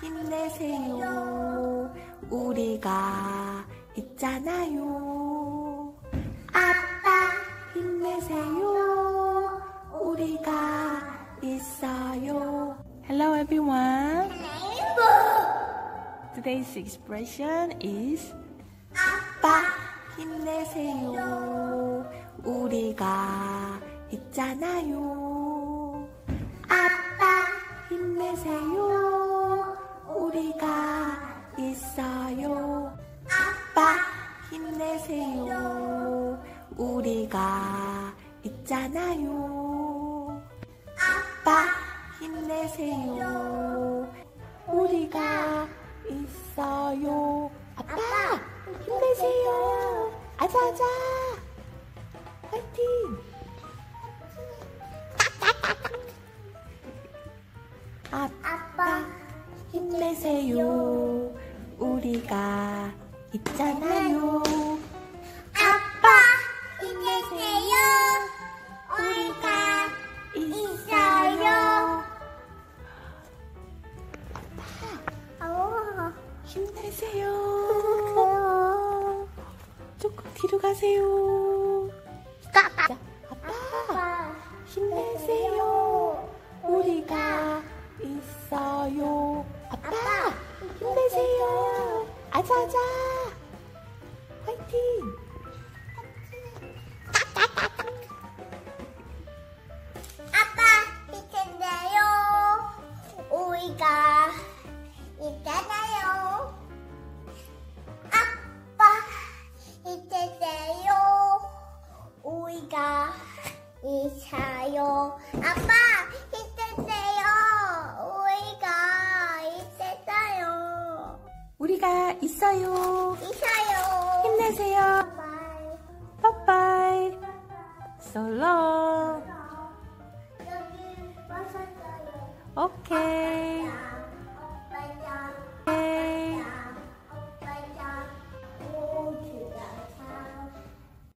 힘내세요. 우리가 있잖아요. 아빠 힘내세요. 우리가 있어요. Hello everyone. Today's expression is 아빠 힘내세요. 우리가 있잖아요. 아빠 힘내세요. 힘내세요. 우리가 있잖아요. 아빠 힘내세요. 우리가 있어요. 아빠 힘내세요. 아자아자. 화이팅. 아빠 힘내세요. 우리가 있잖아요. 힘내세요. 조금 뒤로 가세요. 자, 아빠 아빠 힘내세요. 우리가 있어요. 아빠 힘내세요. 아자아자. 화이팅. 우리가 있어요. 아빠 힘내세요. 우리가 있어요. 우리가 있어요. 있어요. 힘내세요. So long. 여기 왔었어요. 오케이.